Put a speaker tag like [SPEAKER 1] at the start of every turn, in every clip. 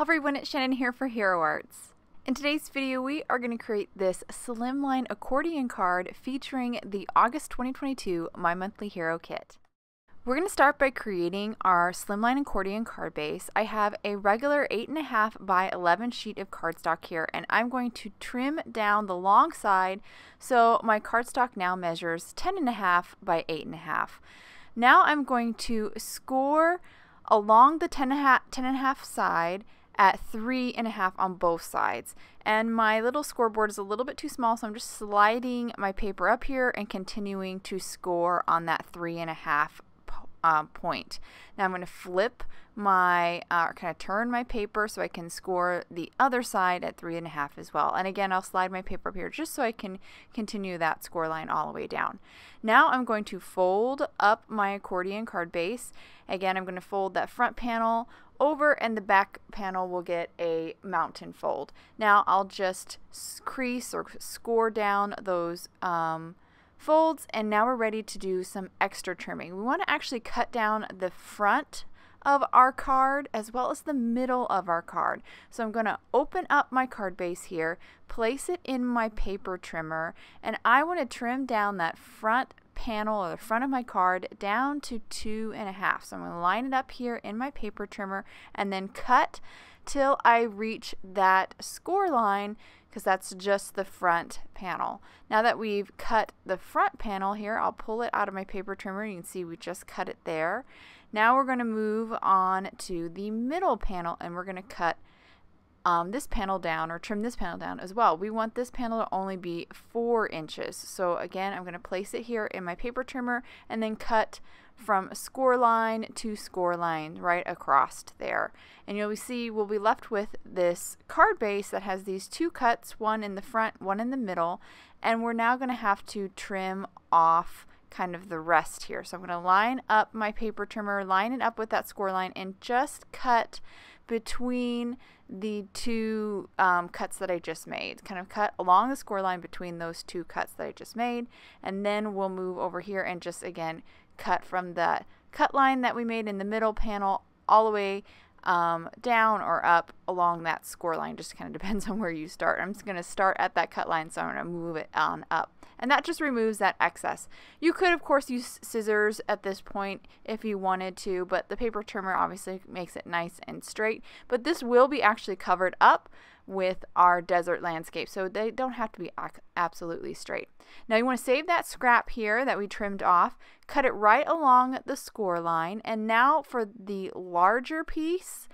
[SPEAKER 1] Hello everyone, it's Channin here for Hero Arts. In today's video, we are going to create this slimline accordion card featuring the August 2022 My Monthly Hero Kit. We're going to start by creating our slimline accordion card base. I have a regular 8.5 by 11 sheet of cardstock here, and I'm going to trim down the long side so my cardstock now measures 10.5 by 8.5. Now I'm going to score along the 10.5 side at three and a half on both sides. And my little scoreboard is a little bit too small, so I'm just sliding my paper up here and continuing to score on that three and a half uh, point. Now I'm going to flip my, uh, kind of turn my paper so I can score the other side at three and a half as well. And again, I'll slide my paper up here just so I can continue that score line all the way down. Now I'm going to fold up my accordion card base. Again, I'm going to fold that front panel over and the back panel will get a mountain fold. Now I'll just crease or score down those um, folds and now we're ready to do some extra trimming. We want to actually cut down the front of our card as well as the middle of our card. So I'm going to open up my card base here, place it in my paper trimmer, and I want to trim down that front panel or the front of my card down to two and a half. So I'm going to line it up here in my paper trimmer and then cut till I reach that score line because that's just the front panel. Now that we've cut the front panel here, I'll pull it out of my paper trimmer. You can see we just cut it there. Now we're going to move on to the middle panel and we're going to cut um, this panel down or trim this panel down as well. We want this panel to only be four inches. So again, I'm going to place it here in my paper trimmer and then cut from score line to score line right across there. And you'll see we'll be left with this card base that has these two cuts, one in the front, one in the middle, and we're now going to have to trim off kind of the rest here. So I'm going to line up my paper trimmer, line it up with that score line, and just cut between the two um, cuts that I just made. Kind of cut along the score line between those two cuts that I just made. And then we'll move over here and just again cut from the cut line that we made in the middle panel all the way um, down or up along that score line. Just kind of depends on where you start. I'm just going to start at that cut line, so I'm going to move it on up. And that just removes that excess. You could, of course, use scissors at this point if you wanted to, but the paper trimmer obviously makes it nice and straight. But this will be actually covered up with our desert landscape. So they don't have to be absolutely straight. Now you want to save that scrap here that we trimmed off, cut it right along the score line, and now for the larger piece,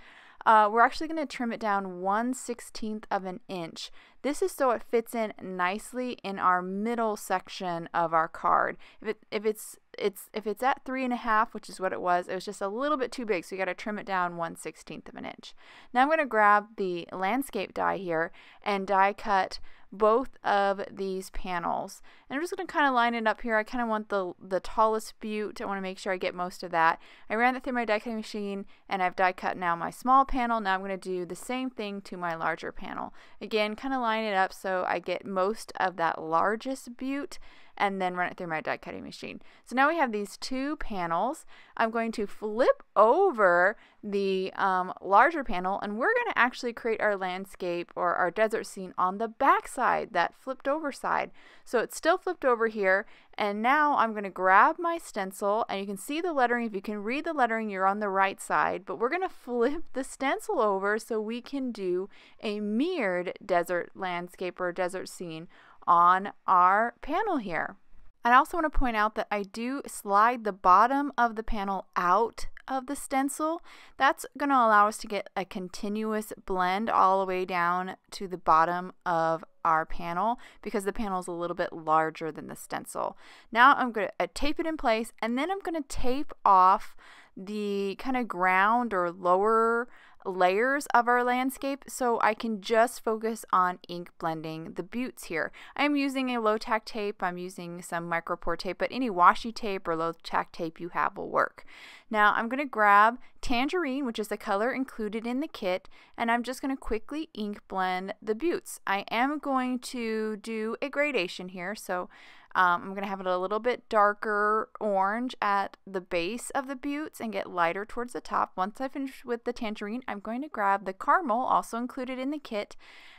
[SPEAKER 1] uh, we're actually going to trim it down 1 16th of an inch. This is so it fits in nicely in our middle section of our card. If, it, if it's it's if it's at three and a half, which is what it was, it was just a little bit too big, so you got to trim it down 1 16th of an inch. Now I'm going to grab the landscape die here and die cut both of these panels. And I'm just going to kind of line it up here. I kind of want the, the tallest butte. I want to make sure I get most of that. I ran that through my die cutting machine and I've die cut now my small panel. Now I'm going to do the same thing to my larger panel. Again, kind of line it up so I get most of that largest butte and then run it through my die cutting machine. So now we have these two panels. I'm going to flip over the um, larger panel and we're going to actually create our landscape or our desert scene on the back side, that flipped over side. So it's still flipped over here and now I'm going to grab my stencil and you can see the lettering. If you can read the lettering, you're on the right side, but we're going to flip the stencil over so we can do a mirrored desert landscape or desert scene on our panel here. I also want to point out that I do slide the bottom of the panel out of the stencil. That's going to allow us to get a continuous blend all the way down to the bottom of our panel because the panel is a little bit larger than the stencil. Now I'm going to uh, tape it in place and then I'm going to tape off the kind of ground or lower layers of our landscape so I can just focus on ink blending the buttes here. I'm using a low tack tape, I'm using some micropore tape, but any washi tape or low tack tape you have will work. Now I'm going to grab Tangerine, which is the color included in the kit, and I'm just going to quickly ink blend the buttes. I am going to do a gradation here, so Um, I'm going to have it a little bit darker orange at the base of the buttes and get lighter towards the top. Once I finish with the tangerine, I'm going to grab the caramel, also included in the kit,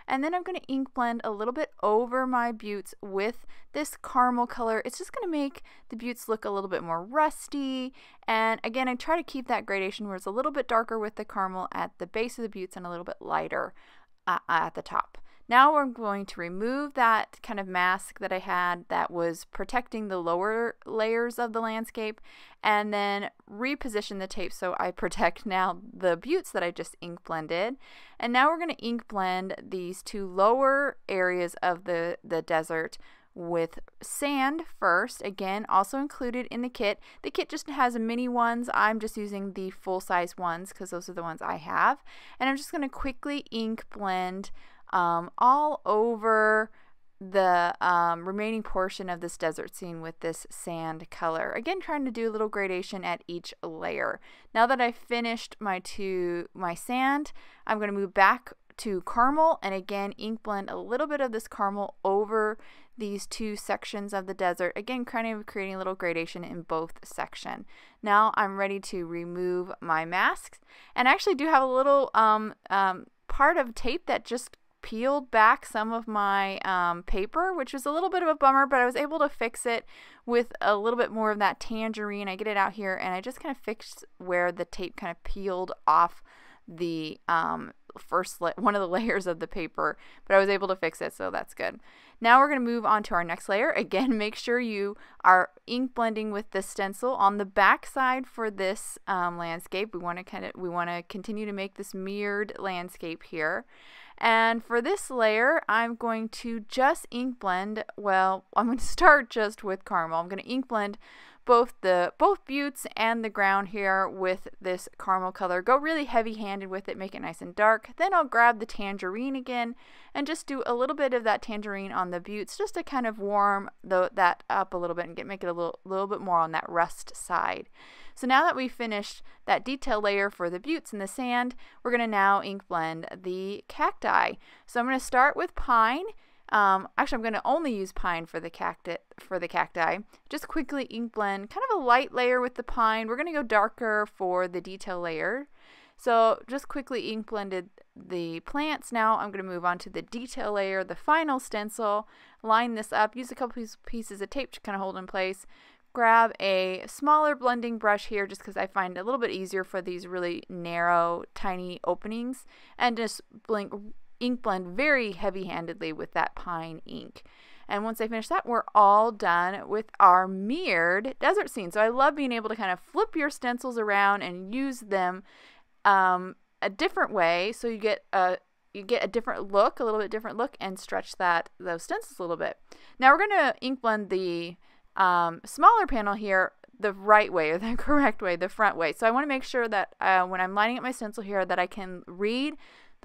[SPEAKER 1] and then I'm going to ink blend a little bit over my buttes with this caramel color. It's just going to make the buttes look a little bit more rusty. And again, I try to keep that gradation where it's a little bit darker with the caramel at the base of the buttes and a little bit lighter uh, at the top. Now I'm going to remove that kind of mask that I had that was protecting the lower layers of the landscape and then reposition the tape so I protect now the buttes that I just ink blended. And now we're going to ink blend these two lower areas of the, the desert with sand first. Again, also included in the kit. The kit just has mini ones. I'm just using the full size ones because those are the ones I have. And I'm just going to quickly ink blend um, all over the um, remaining portion of this desert scene with this sand color. Again, trying to do a little gradation at each layer. Now that I've finished my two my sand, I'm going to move back to caramel and again ink blend a little bit of this caramel over these two sections of the desert. Again, kind of creating a little gradation in both section. Now I'm ready to remove my masks and I actually do have a little um, um, part of tape that just peeled back some of my um, paper, which was a little bit of a bummer, but I was able to fix it with a little bit more of that tangerine. I get it out here and I just kind of fixed where the tape kind of peeled off the um, first one of the layers of the paper, but I was able to fix it, so that's good. Now we're going to move on to our next layer. Again, make sure you are ink blending with the stencil on the back side for this um, landscape. We want to kind of we want to continue to make this mirrored landscape here. And for this layer, I'm going to just ink blend, well, I'm going to start just with caramel. I'm going to ink blend both the both buttes and the ground here with this caramel color. Go really heavy handed with it, make it nice and dark. Then I'll grab the tangerine again and just do a little bit of that tangerine on the buttes just to kind of warm the, that up a little bit and get make it a little, little bit more on that rust side. So now that we've finished that detail layer for the buttes and the sand, we're going to now ink blend the cacti. So I'm going to start with pine um, actually, I'm going to only use pine for the cacti. For the cacti, just quickly ink blend, kind of a light layer with the pine. We're going to go darker for the detail layer. So just quickly ink blended the plants. Now I'm going to move on to the detail layer, the final stencil. Line this up. Use a couple pieces of tape to kind of hold in place. Grab a smaller blending brush here just because I find it a little bit easier for these really narrow, tiny openings. And just blink ink blend very heavy handedly with that pine ink. And once I finish that, we're all done with our mirrored desert scene. So I love being able to kind of flip your stencils around and use them um, a different way so you get a you get a different look, a little bit different look, and stretch that those stencils a little bit. Now we're going to ink blend the um, smaller panel here the right way or the correct way, the front way. So I want to make sure that uh, when I'm lining up my stencil here that I can read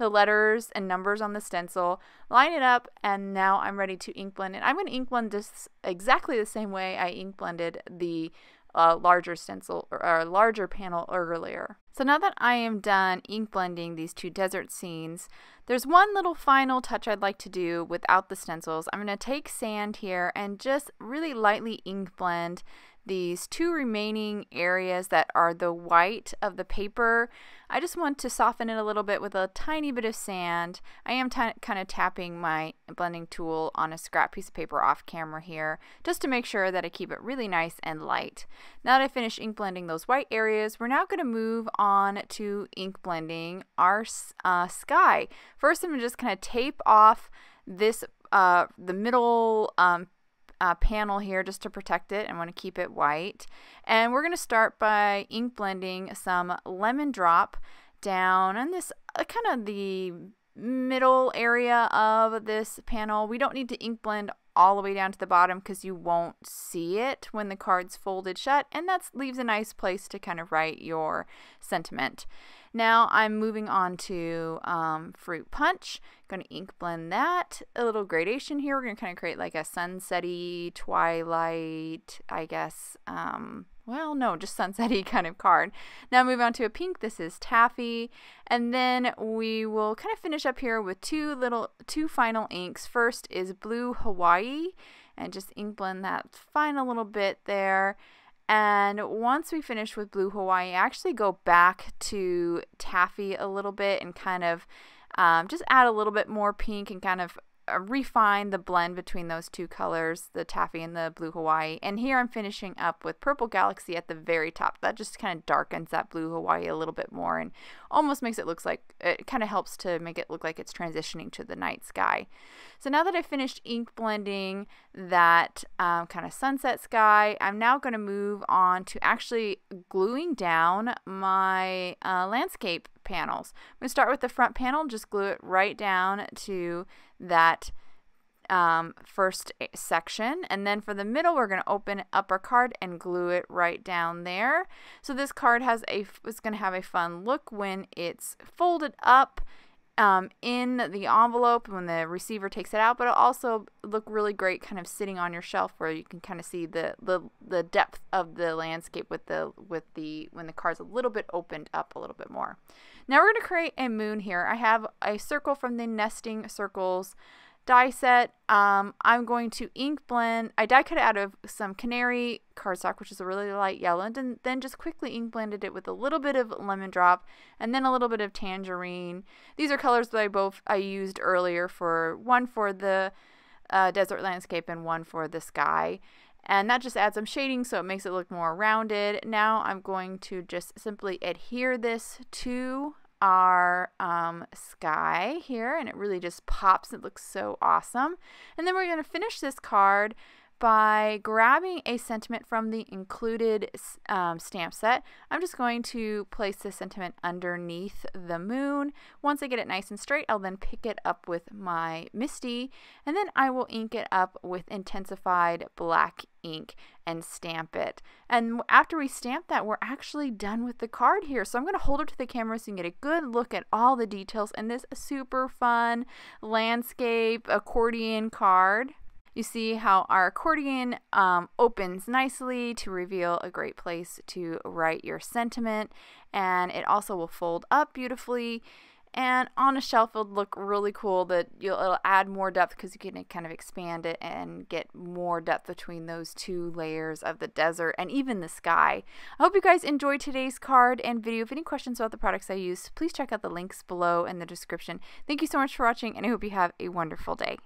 [SPEAKER 1] the letters and numbers on the stencil, line it up, and now I'm ready to ink blend it. I'm going to ink blend this exactly the same way I ink blended the uh, larger stencil or, or larger panel earlier. So now that I am done ink blending these two desert scenes, there's one little final touch I'd like to do without the stencils. I'm going to take sand here and just really lightly ink blend these two remaining areas that are the white of the paper. I just want to soften it a little bit with a tiny bit of sand. I am kind of tapping my blending tool on a scrap piece of paper off camera here just to make sure that I keep it really nice and light. Now that I finished ink blending those white areas, we're now going to move on to ink blending our uh, sky. First, I'm going to just kind of tape off this uh, the middle um, uh, panel here just to protect it. I want to keep it white. And we're going to start by ink blending some lemon drop down on this uh, kind of the middle area of this panel. We don't need to ink blend all the way down to the bottom because you won't see it when the card's folded shut and that leaves a nice place to kind of write your sentiment. Now I'm moving on to um, Fruit Punch. Going to ink blend that. A little gradation here. We're going to kind of create like a sunsetty, twilight, I guess, um, well, no, just sunsetty kind of card. Now move on to a pink. This is taffy. And then we will kind of finish up here with two little, two final inks. First is blue Hawaii. and just ink blend that final little bit there. And once we finish with Blue Hawaii, I actually go back to Taffy a little bit and kind of um, just add a little bit more pink and kind of refine the blend between those two colors, the taffy and the blue Hawaii. And here I'm finishing up with purple galaxy at the very top. That just kind of darkens that blue Hawaii a little bit more and almost makes it look like it kind of helps to make it look like it's transitioning to the night sky. So now that I've finished ink blending that um, kind of sunset sky, I'm now going to move on to actually gluing down my uh, landscape panels. I'm going to start with the front panel, just glue it right down to that um, first section. And then for the middle, we're going to open up our card and glue it right down there. So this card has a, it's going to have a fun look when it's folded up um, in the envelope when the receiver takes it out, but it'll also look really great kind of sitting on your shelf where you can kind of see the, the, the depth of the landscape with the with the when the card's a little bit opened up a little bit more. Now we're going to create a moon here. I have a circle from the Nesting Circles die set. Um, I'm going to ink blend. I die cut it out of some canary cardstock, which is a really light yellow, and then just quickly ink blended it with a little bit of lemon drop and then a little bit of tangerine. These are colors that I both I used earlier for one for the uh, desert landscape and one for the sky. And that just adds some shading so it makes it look more rounded. Now I'm going to just simply adhere this to our um, sky here and it really just pops. It looks so awesome. And then we're going to finish this card by grabbing a sentiment from the included um, stamp set. I'm just going to place this sentiment underneath the moon. Once I get it nice and straight, I'll then pick it up with my MISTI, and then I will ink it up with intensified black ink and stamp it. And after we stamp that, we're actually done with the card here. So I'm going to hold it to the camera so you can get a good look at all the details in this super fun landscape accordion card. You see how our accordion um, opens nicely to reveal a great place to write your sentiment, and it also will fold up beautifully. And on a shelf, it'll look really cool. That you'll it'll add more depth because you can kind of expand it and get more depth between those two layers of the desert and even the sky. I hope you guys enjoyed today's card and video. If any questions about the products I used, please check out the links below in the description. Thank you so much for watching, and I hope you have a wonderful day.